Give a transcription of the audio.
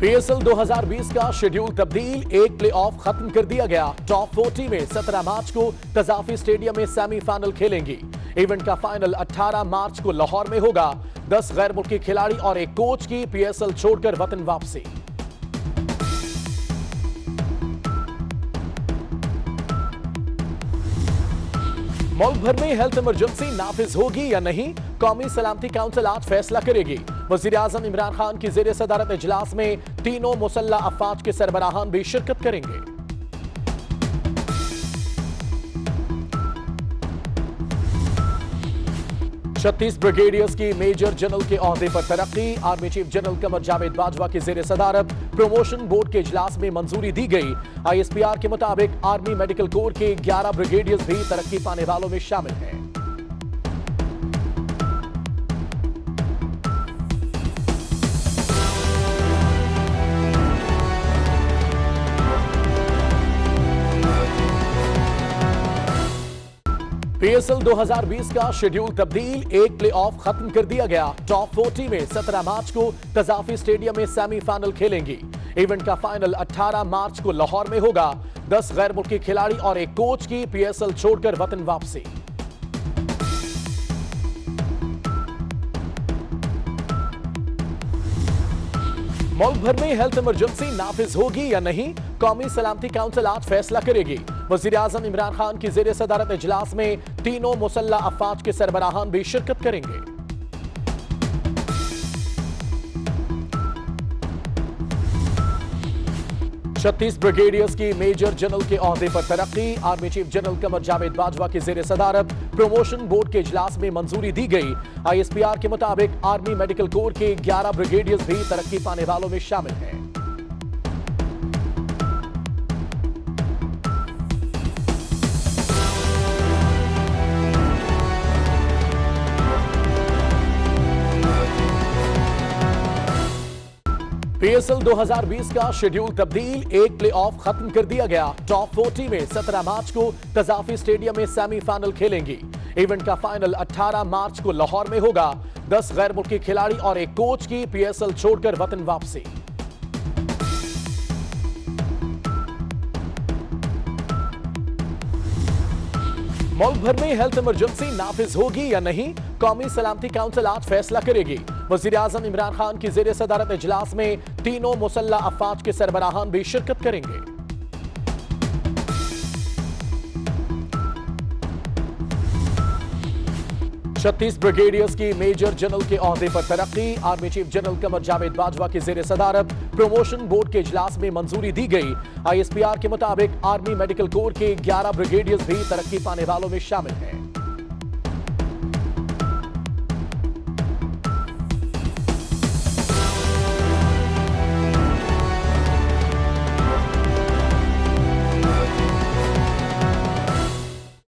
PSL 2020 का schedule तब्दील, एक प्लेऑफ खत्म कर दिया गया। टॉप 40 में 17 मार्च को कजाफी स्टेडियम में सेमीफाइनल खेलेंगी। इवेंट का फाइनल 18 मार्च को लाहौर में होगा। 10 गैर मुल्की खिलाड़ी और एक कोच की पीएसएल छोड़कर वतन वापसी। मुल्क भर में हेल्थ इमरजेंसी नाफिज होगी या नहीं? कौमी सलामती काउंसिल आज फैसला करेगी। वज़ीर आज़म इमरान खान की जेर सदारत इजलास में तीनों मुसल्ला अफवाज के सरबराहान भी शिरकत करेंगे। छत्तीस ब्रिगेडियर्स की मेजर जनरल के अहदे पर तरक्की, army chief general Qamar Javed Bajwa की जेर सदारत, प्रमोशन बोर्ड के इजलास में मंजूरी दी गई। आईएसपीआर के मुताबिक आर्मी मेडिकल कोर के 11 ब्रिगेडियर्स भी तरक्की पाने वालों में शामिल हैं। पीएसएल 2020 का शेड्यूल तब्दील, एक प्लेऑफ खत्म कर दिया गया। टॉप 40 में 17 मार्च को कजाफी स्टेडियम में सेमीफाइनल खेलेंगी। इवेंट का फाइनल 18 मार्च को लाहौर में होगा। 10 गैर मुल्की खिलाड़ी और एक कोच की पीएसएल छोड़कर वतन वापसी। मुल्क भर में हेल्थ इमरजेंसी नाफिज होगी या नहीं? कौमी सलामती काउंसिल आज फैसला करेगी। वज़ीर आज़म इमरान खान की जेर सदारत इजलास में तीनों मुसल्ला अफवाज के सरबराहान भी शिरकत करेंगे। छत्तीस ब्रिगेडियर्स की मेजर जनरल के अहदे पर तरक्की, army chief general Qamar Javed Bajwa की जेर सदारत प्रमोशन बोर्ड के इजलास में मंजूरी दी गई। आईएसपीआर के मुताबिक आर्मी मेडिकल कोर के 11 ब्रिगेडियर्स भी तरक्की पाने वालों में शामिल हैं। पीएसएल 2020 का शेड्यूल तब्दील, एक प्लेऑफ खत्म कर दिया गया। टॉप 40 में 17 मार्च को कजाफी स्टेडियम में सेमीफाइनल खेलेंगी। इवेंट का फाइनल 18 मार्च को लाहौर में होगा। 10 गैर मुल्की खिलाड़ी और एक कोच की पीएसएल छोड़कर वतन वापसी। मुल्क भर में हेल्थ इमरजेंसी नाफिज होगी या नहीं? कौमी सलामती काउंसिल आज फैसला करेगी। वज़ीर आज़म इमरान खान की जेर सदारत इजलास में तीनों मुसल्ला अफवाज के सरबराहान भी शिरकत करेंगे। छत्तीस ब्रिगेडियर्स की मेजर जनरल के अहदे पर तरक्की, army chief general Qamar Javed Bajwa की जेर सदारत प्रमोशन बोर्ड के इजलास में मंजूरी दी गई। आईएसपीआर के मुताबिक आर्मी मेडिकल कोर के 11 ब्रिगेडियर्स भी तरक्की पाने वालों में शामिल हैं।